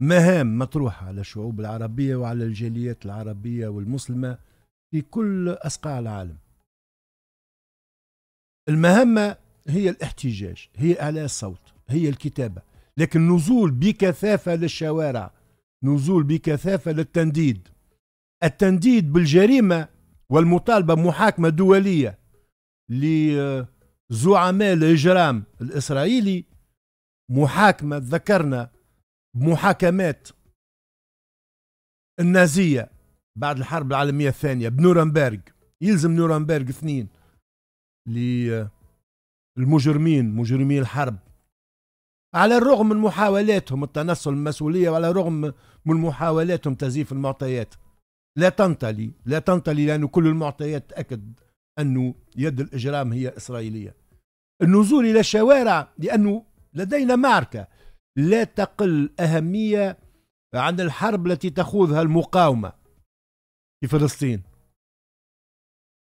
مهام مطروحة على الشعوب العربية وعلى الجاليات العربية والمسلمة في كل أصقاع العالم. المهمة هي الاحتجاج هي إعلاء الصوت هي الكتابة. لكن نزول بكثافة للشوارع نزول بكثافة للتنديد. التنديد بالجريمة والمطالبة محاكمة دولية لزعماء الإجرام الإسرائيلي محاكمة ذكرنا محاكمات النازية بعد الحرب العالمية الثانية بنورنبرغ. يلزم نورنبرغ اثنين للمجرمين مجرمي الحرب. على الرغم من محاولاتهم التنصل المسؤولية وعلى الرغم من محاولاتهم تزييف المعطيات لا تنطلي لا تنطلي لأن كل المعطيات تأكد أن يد الإجرام هي إسرائيلية. النزول إلى الشوارع لأنه لدينا معركة. لا تقل أهمية عن الحرب التي تخوضها المقاومة في فلسطين.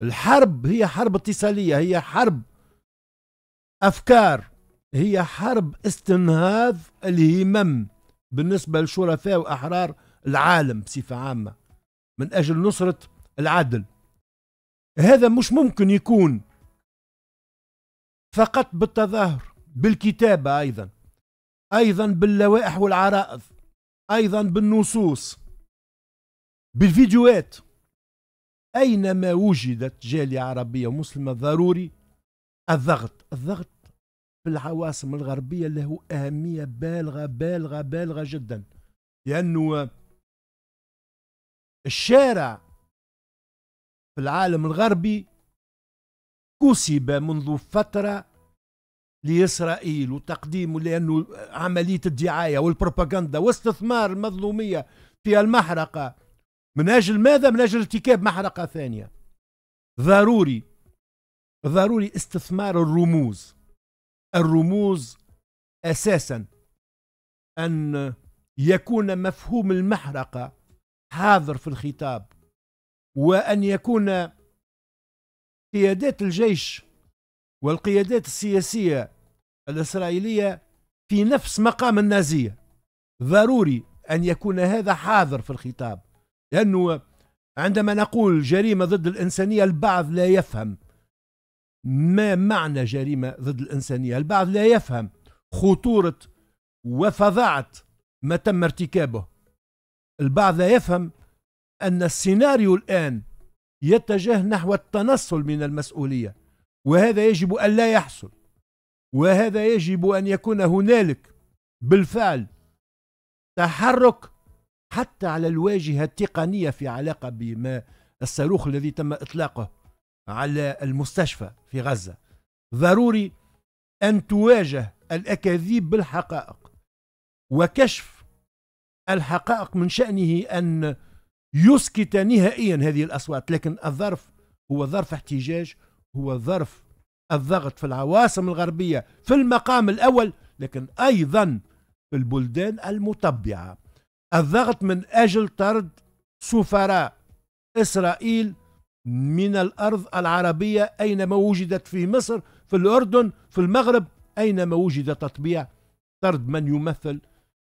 الحرب هي حرب اتصالية هي حرب أفكار هي حرب استنهاض الهمم بالنسبة لشرفاء وأحرار العالم بصفة عامة من أجل نصرة العدل. هذا مش ممكن يكون فقط بالتظاهر بالكتابة أيضا. أيضا باللوائح والعرائض أيضا بالنصوص بالفيديوهات. أينما وجدت جالية عربية ومسلمة ضروري الضغط الضغط في العواصم الغربية له أهمية بالغة بالغة بالغة جدا. لأنه الشارع في العالم الغربي كسب منذ فترة لإسرائيل وتقديم لأنه عملية الدعاية والبروباغندا واستثمار المظلومية في المحرقة. من أجل ماذا؟ من أجل ارتكاب محرقة ثانية. ضروري ضروري استثمار الرموز. الرموز أساسا أن يكون مفهوم المحرقة حاضر في الخطاب وأن يكون قيادات الجيش والقيادات السياسية الإسرائيلية في نفس مقام النازية. ضروري أن يكون هذا حاضر في الخطاب لأنه عندما نقول جريمة ضد الإنسانية البعض لا يفهم. ما معنى جريمة ضد الإنسانية؟ البعض لا يفهم خطورة وفظاعة ما تم ارتكابه. البعض لا يفهم أن السيناريو الآن يتجه نحو التنصل من المسؤولية. وهذا يجب أن لا يحصل. وهذا يجب أن يكون هنالك بالفعل تحرك حتى على الواجهة التقنية في علاقة بما الصاروخ الذي تم إطلاقه على المستشفى في غزة. ضروري أن تواجه الأكاذيب بالحقائق. وكشف الحقائق من شأنه أن يسكت نهائيا هذه الأصوات لكن الظرف هو ظرف احتجاج هو ظرف الضغط في العواصم الغربية في المقام الأول لكن أيضا في البلدان المتبعة. الضغط من أجل طرد سفراء إسرائيل من الأرض العربية أينما وجدت في مصر في الأردن في المغرب أينما وجد تطبيع طرد من يمثل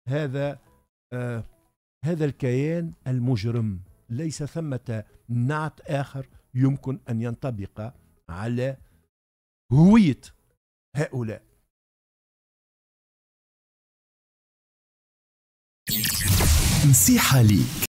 هذا آه هذا الكيان المجرم. ليس ثمة نعت آخر يمكن أن ينطبق على هوية هؤلاء. نصيحة ليك.